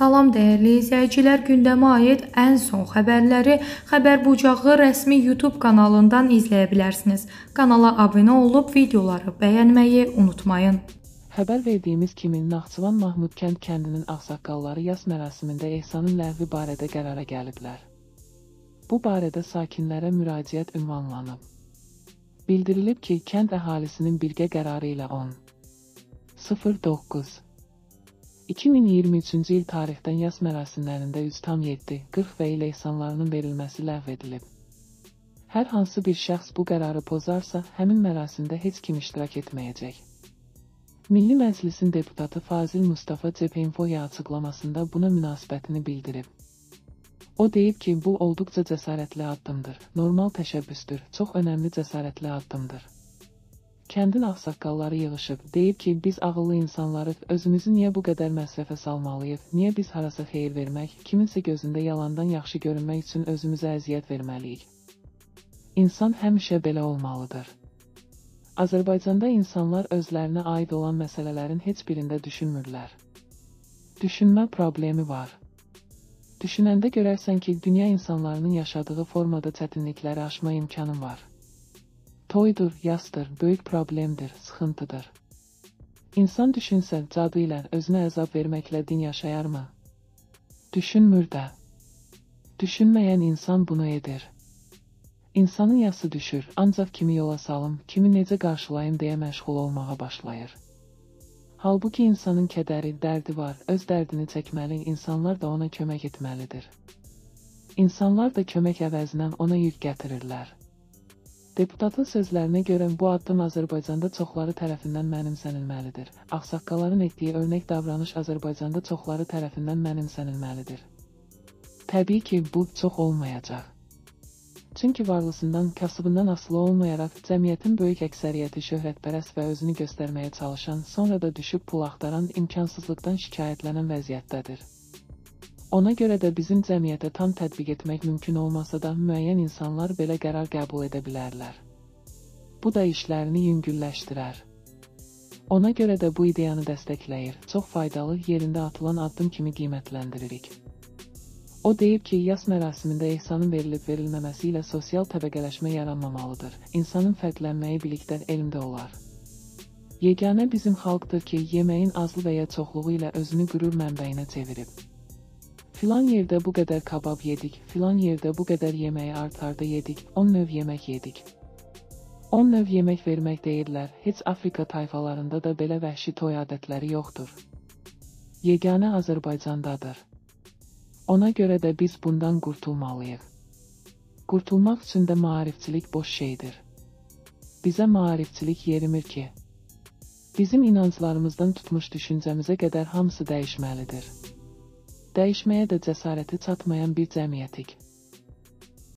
Salam dəyərli izləyicilər, gündəmə aid ən son xəbərləri Xəbər Bucağı rəsmi YouTube kanalından izləyə bilərsiniz. Kanala abunə olub videoları bəyənməyi unutmayın. Xəbər verdiyimiz kimi Naxçıvan Mahmudkənd kəndinin ağsaqqalları yas mərasimində ehsanın ləğvi barədə qərara gəliblər. Bu barədə sakinlərə müraciət ünvanlanıb. Bildirilib ki, kənd əhalisinin birgə qərarı ilə 10 09 2023-cü il tarixdən yas mərasimlərində 100,7 40 və il ehsanlarının verilməsi ləğv edilib. Hər hansı bir şəxs bu qərarı pozarsa, həmin mərasimdə heç kim iştirak etməyəcək. Milli Məclisin deputatı Fazil Mustafa Cepinfoya açıqlamasında buna münasibətini bildirib. O deyib ki, bu olduqca cəsarətli addımdır, normal təşəbbüsdür, çox önəmli cəsarətli addımdır. Kəndin ağsaqqalları yığışıb, deyib ki, biz ağıllı insanlarıq, özümüzü niyə bu qədər məsrəfə salmalıyıq, niyə biz harasa xeyir vermək, kiminsə gözündə yalandan yaxşı görünmək üçün özümüzə əziyyət verməliyik. İnsan həmişə belə olmalıdır. Azərbaycanda insanlar özlərinə aid olan məsələlərin heç birində düşünmürlər. Düşünmə problemi var. Düşünəndə görərsən ki, dünya insanlarının yaşadığı formada çətinlikləri aşma imkanın var. Toydur, yazdır, böyük problemdir, sıxıntıdır. İnsan düşünsə, cadı ilə özünə əzab verməklə din yaşayarmı? Düşünmür də. Düşünməyən insan bunu edir. İnsanın yası düşür, ancaq kimi yola salım, kimi necə qarşılayım deyə məşğul olmağa başlayır. Halbuki insanın kədəri, dərdi var, öz dərdini çəkməli, insanlar da ona kömək etməlidir. İnsanlar da kömək əvəzinə ona yük gətirirlər. Deputatın sözlərinə görə bu addım Azərbaycanda çoxları tərəfindən mənimsənilməlidir. Ağsaqqalların etdiyi örnək davranış Azərbaycanda çoxları tərəfindən mənimsənilməlidir. Təbii ki, bu çox olmayacaq. Çünki varlısından, kasıbından asılı olmayaraq cəmiyyətin böyük əksəriyyəti şöhrətpərəst və özünü göstərməyə çalışan, sonra da düşüb pul axtaran, imkansızlıqdan şikayətlənən vəziyyətdədir. Ona görə də bizim cəmiyyətə tam tətbiq etmək mümkün olmasa da, müəyyən insanlar belə qərar qəbul edə bilərlər. Bu da işlərini yüngülləşdirər. Ona görə də bu ideyanı dəstəkləyir, çox faydalı, yerində atılan addım kimi qiymətləndiririk. O deyib ki, yas mərasimində ehsanın verilib verilməməsi ilə sosial təbəqələşmə yaranmamalıdır. İnsanın fərqlənməyi bilikdən elmdə olar. Yeganə bizim xalqdır ki, yeməyin azlı və ya çoxluğu ilə özünü qürur mənbəyinə çevirib. Filan yerdə bu qədər kabab yedik, filan yerdə bu qədər yeməyi art-arda yedik, 10 növ yemək yedik. 10 növ yemək vermək deyirlər, heç Afrika tayfalarında da belə vəhşi toy adətləri yoxdur. Yeganə Azərbaycandadır. Ona görə də biz bundan qurtulmalıyıq. Qurtulmaq üçün də maarifçilik boş şeydir. Bizə maarifçilik yerimir ki. Bizim inanclarımızdan tutmuş düşüncəmizə qədər hamısı dəyişməlidir dəyişməyə də cəsarəti çatmayan bir cəmiyyətik.